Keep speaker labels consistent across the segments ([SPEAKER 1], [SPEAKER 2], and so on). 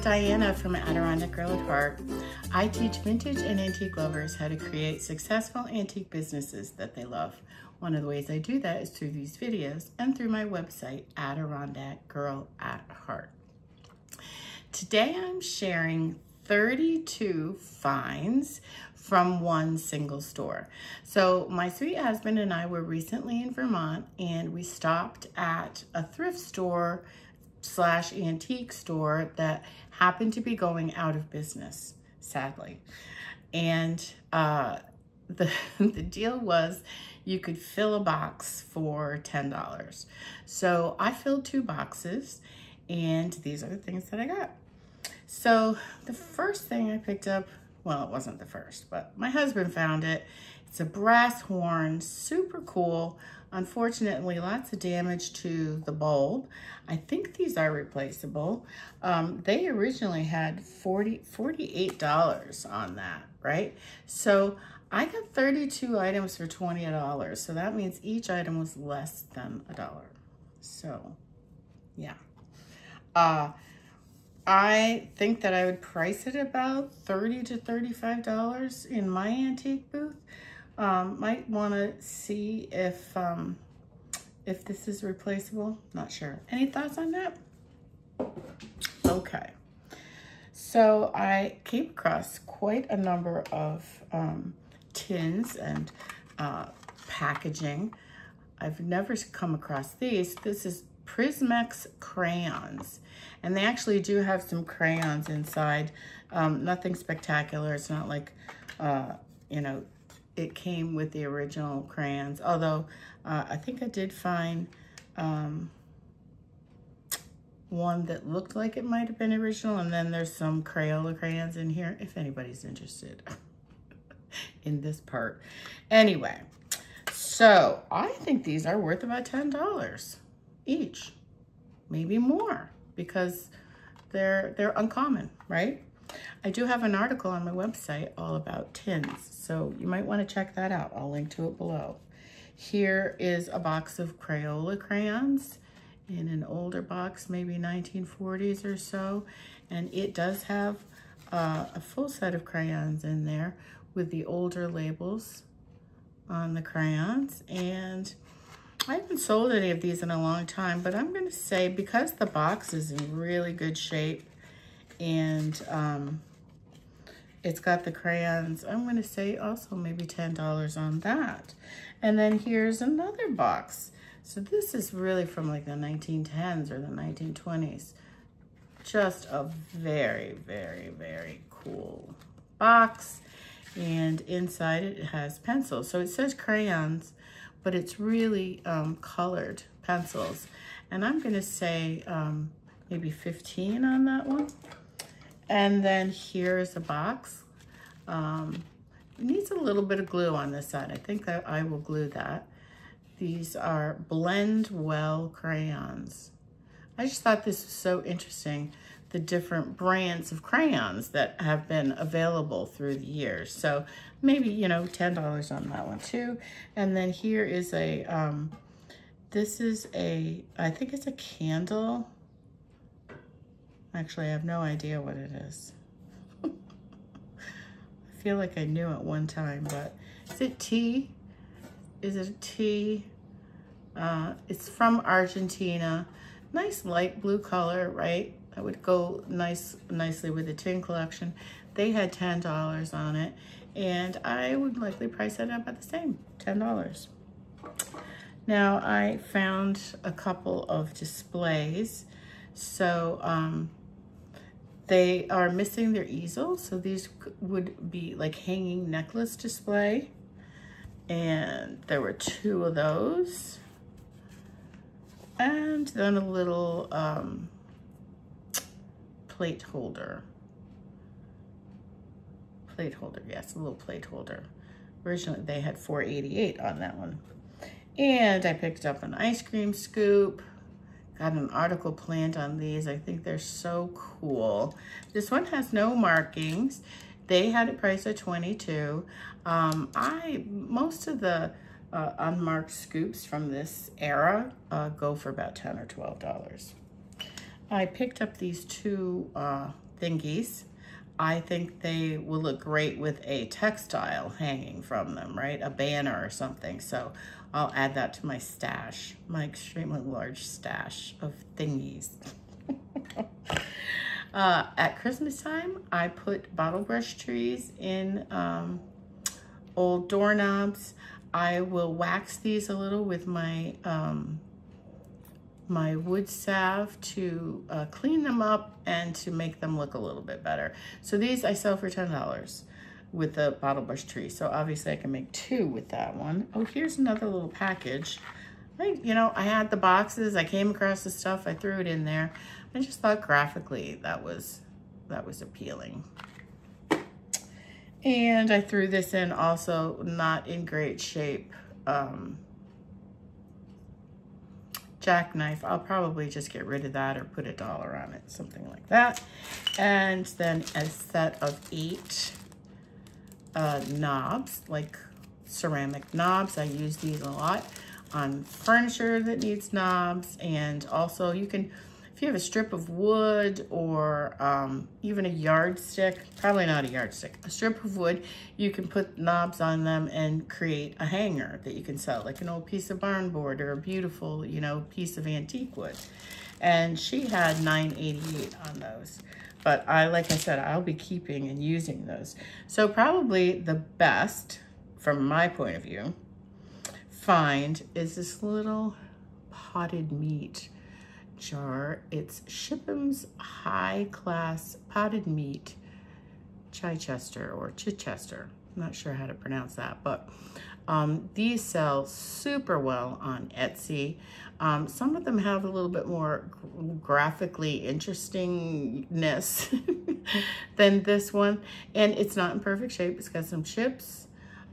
[SPEAKER 1] Diana from Adirondack Girl at Heart. I teach vintage and antique lovers how to create successful antique businesses that they love. One of the ways I do that is through these videos and through my website, Adirondack Girl at Heart. Today I'm sharing 32 finds from one single store. So my sweet husband and I were recently in Vermont and we stopped at a thrift store slash antique store that happened to be going out of business, sadly. And uh, the, the deal was you could fill a box for $10. So I filled two boxes and these are the things that I got. So the first thing I picked up, well, it wasn't the first, but my husband found it. It's a brass horn, super cool. Unfortunately, lots of damage to the bulb. I think these are replaceable. Um, they originally had 40, $48 on that, right? So I got 32 items for $20. So that means each item was less than a dollar. So yeah. Uh, I think that I would price it about 30 to $35 in my antique booth. Um, might want to see if um, if this is replaceable. Not sure. Any thoughts on that? Okay. So I came across quite a number of um, tins and uh, packaging. I've never come across these. This is Prismex crayons. And they actually do have some crayons inside. Um, nothing spectacular. It's not like, uh, you know, it came with the original crayons. Although uh, I think I did find um, one that looked like it might have been original. And then there's some Crayola crayons in here, if anybody's interested in this part. Anyway, so I think these are worth about $10 each, maybe more because they're, they're uncommon, right? I do have an article on my website all about tins, so you might want to check that out. I'll link to it below. Here is a box of Crayola crayons in an older box, maybe 1940s or so, and it does have uh, a full set of crayons in there with the older labels on the crayons, and I haven't sold any of these in a long time, but I'm going to say because the box is in really good shape and um, it's got the crayons, I'm going to say also maybe $10 on that. And then here's another box. So this is really from like the 1910s or the 1920s. Just a very, very, very cool box. And inside it has pencils. So it says crayons, but it's really um, colored pencils. And I'm gonna say um, maybe 15 on that one. And then here's a box. Um, it needs a little bit of glue on this side. I think that I will glue that. These are Blend Well crayons. I just thought this was so interesting, the different brands of crayons that have been available through the years. So maybe, you know, $10 on that one too. And then here is a, um, this is a, I think it's a candle. Actually, I have no idea what it is. I feel like I knew at one time, but is it tea? Is it tea? Uh, it's from Argentina. Nice light blue color, right? That would go nice, nicely with the tin collection. They had $10 on it and I would likely price it up at the same, $10. Now I found a couple of displays. So um, they are missing their easel. So these would be like hanging necklace display. And there were two of those. And then a little um, plate holder plate holder. Yes, a little plate holder. Originally, they had 488 on that one. And I picked up an ice cream scoop. Got an article planned on these. I think they're so cool. This one has no markings. They had a price of 22. Um, I Most of the uh, unmarked scoops from this era uh, go for about 10 or $12. I picked up these two uh, thingies. I think they will look great with a textile hanging from them, right? A banner or something. So I'll add that to my stash, my extremely large stash of thingies. uh, at Christmas time, I put bottle brush trees in um, old doorknobs. I will wax these a little with my um, my wood salve to uh, clean them up and to make them look a little bit better. So these I sell for $10 with the bottle brush tree. So obviously I can make two with that one. Oh, here's another little package. I, you know, I had the boxes, I came across the stuff, I threw it in there. I just thought graphically that was, that was appealing. And I threw this in also not in great shape. Um, jackknife. I'll probably just get rid of that or put a dollar on it, something like that. And then a set of eight uh, knobs, like ceramic knobs. I use these a lot on furniture that needs knobs. And also you can if you have a strip of wood or um, even a yardstick, probably not a yardstick, a strip of wood, you can put knobs on them and create a hanger that you can sell, like an old piece of barn board or a beautiful, you know, piece of antique wood. And she had 988 on those. But I, like I said, I'll be keeping and using those. So probably the best, from my point of view, find is this little potted meat jar. It's Shippam's High Class Potted Meat Chichester or Chichester. I'm not sure how to pronounce that, but um, these sell super well on Etsy. Um, some of them have a little bit more graphically interestingness than this one. And it's not in perfect shape. It's got some chips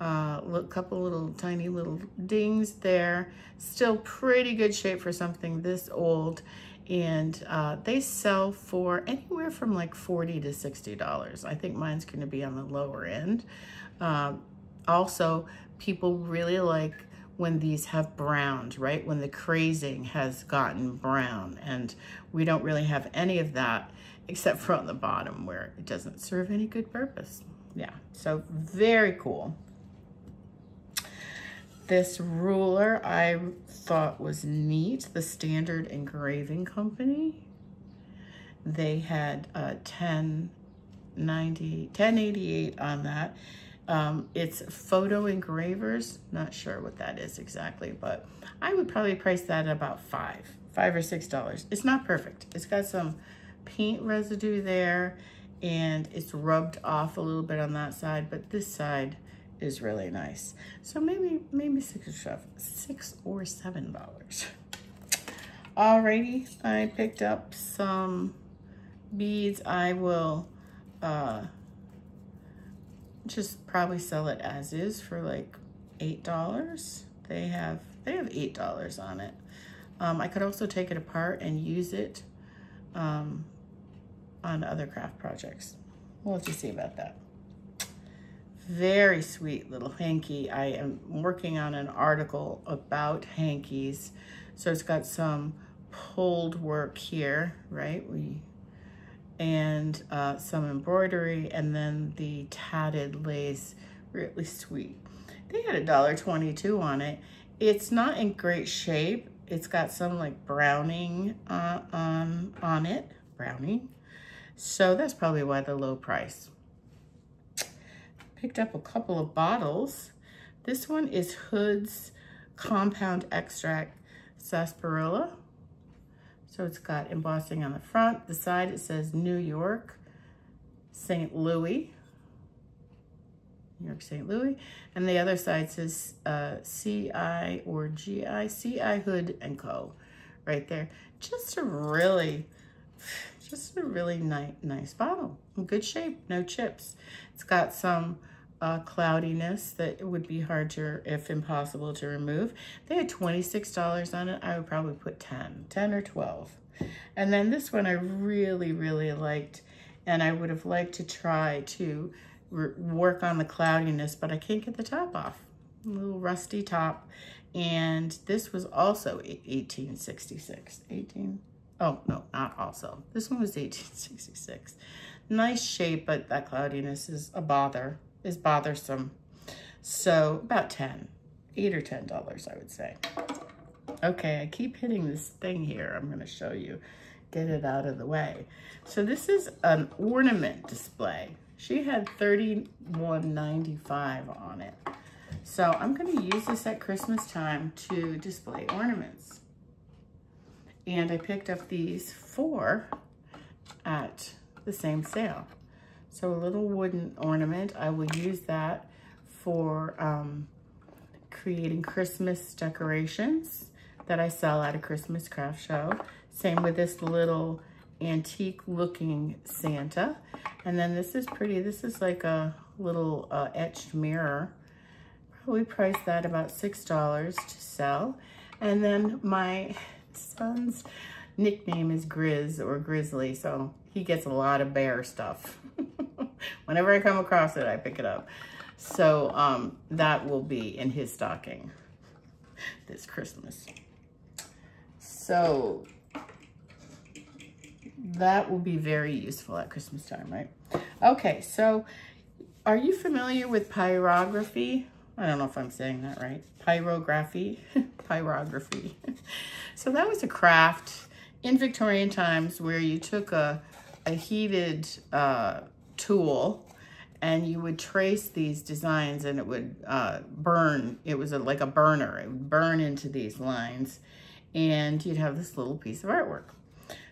[SPEAKER 1] uh, a couple little tiny little dings there. Still pretty good shape for something this old. And uh, they sell for anywhere from like 40 to $60. I think mine's going to be on the lower end. Uh, also, people really like when these have browned, right? When the crazing has gotten brown. And we don't really have any of that except for on the bottom where it doesn't serve any good purpose. Yeah, so very cool. This ruler I thought was neat, the Standard Engraving Company. They had a 1090, 1088 on that. Um, it's photo engravers, not sure what that is exactly, but I would probably price that at about five, five or six dollars. It's not perfect. It's got some paint residue there and it's rubbed off a little bit on that side, but this side is really nice. So maybe maybe six or seven, six or seven dollars. Alrighty, I picked up some beads. I will uh, just probably sell it as is for like eight dollars. They have they have eight dollars on it. Um, I could also take it apart and use it um, on other craft projects. We'll to see about that very sweet little hanky. I am working on an article about hankies. So it's got some pulled work here, right? We and uh, some embroidery and then the tatted lace, really sweet. They had a dollar twenty-two on it. It's not in great shape. It's got some like browning uh, on, on it, browning. So that's probably why the low price. Picked up a couple of bottles. This one is Hood's Compound Extract Sarsaparilla. So it's got embossing on the front. The side it says New York, St. Louis. New York, St. Louis. And the other side says uh, CI or GI, CI Hood and Co. Right there. Just a really, just a really nice, nice bottle. In good shape, no chips. It's got some uh, cloudiness that it would be hard to, if impossible, to remove. They had $26 on it. I would probably put 10, 10 or 12. And then this one I really, really liked. And I would have liked to try to work on the cloudiness, but I can't get the top off. A little rusty top. And this was also 1866. 18, Oh, no, not also. This one was 1866. Nice shape, but that cloudiness is a bother, is bothersome. So about 10, 8 or $10, I would say. Okay, I keep hitting this thing here. I'm going to show you. Get it out of the way. So this is an ornament display. She had $31.95 on it. So I'm going to use this at Christmas time to display ornaments. And I picked up these four at the same sale. So a little wooden ornament, I will use that for um, creating Christmas decorations that I sell at a Christmas craft show. Same with this little antique looking Santa. And then this is pretty. This is like a little uh, etched mirror. Probably priced that about $6 to sell. And then my son's nickname is Grizz or Grizzly. So he gets a lot of bear stuff. Whenever I come across it, I pick it up. So um, that will be in his stocking this Christmas. So that will be very useful at Christmas time, right? Okay, so are you familiar with pyrography? I don't know if I'm saying that right. Pyrography, pyrography. so that was a craft in Victorian times where you took a, a heated uh, tool and you would trace these designs and it would uh, burn. It was a, like a burner. It would burn into these lines and you'd have this little piece of artwork.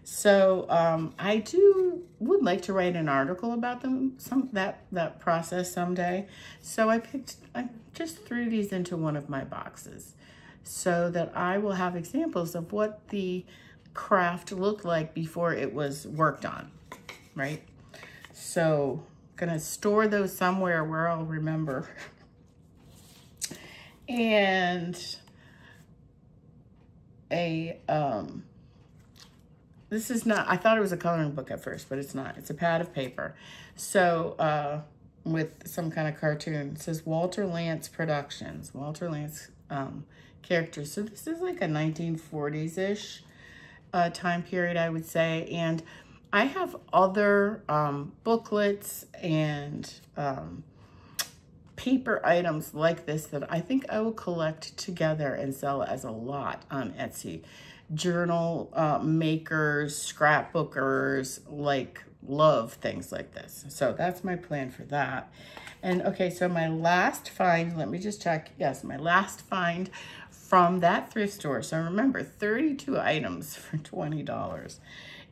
[SPEAKER 1] So um, I do would like to write an article about them some that that process someday. So I picked I just threw these into one of my boxes so that I will have examples of what the craft looked like before it was worked on, right? So gonna store those somewhere where I'll remember. and a, um, this is not, I thought it was a coloring book at first, but it's not. It's a pad of paper. So, uh, with some kind of cartoon. It says Walter Lantz Productions. Walter Lantz um, characters. So this is like a 1940s-ish uh, time period, I would say. And I have other um, booklets and um, paper items like this that I think I will collect together and sell as a lot on Etsy. Journal uh, makers, scrapbookers, like love things like this. So that's my plan for that. And okay, so my last find, let me just check. Yes, my last find from that thrift store. So remember, 32 items for $20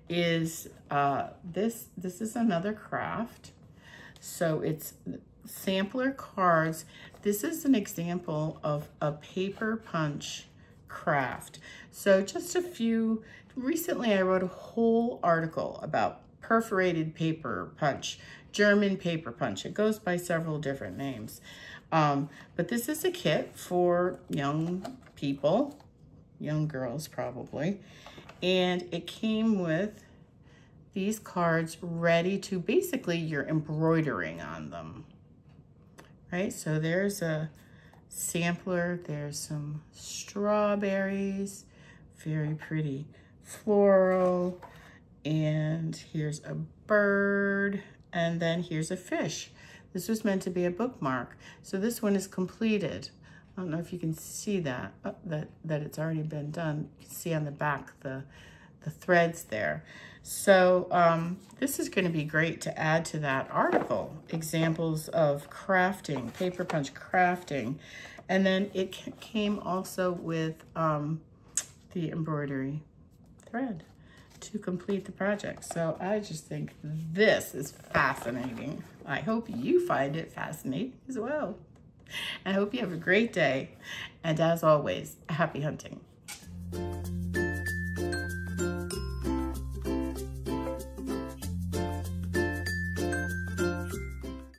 [SPEAKER 1] is uh, this. This is another craft. So it's sampler cards. This is an example of a paper punch craft. So just a few, recently I wrote a whole article about perforated paper punch, German paper punch. It goes by several different names. Um, but this is a kit for young people, young girls probably. And it came with these cards ready to basically you're embroidering on them right? So there's a sampler. There's some strawberries, very pretty floral. And here's a bird. And then here's a fish. This was meant to be a bookmark. So this one is completed. I don't know if you can see that, oh, that, that it's already been done. You can see on the back the, the threads there. So um, this is going to be great to add to that article, examples of crafting, paper punch crafting. And then it came also with um, the embroidery thread to complete the project. So I just think this is fascinating. I hope you find it fascinating as well. I hope you have a great day. And as always, happy hunting.